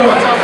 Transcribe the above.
One.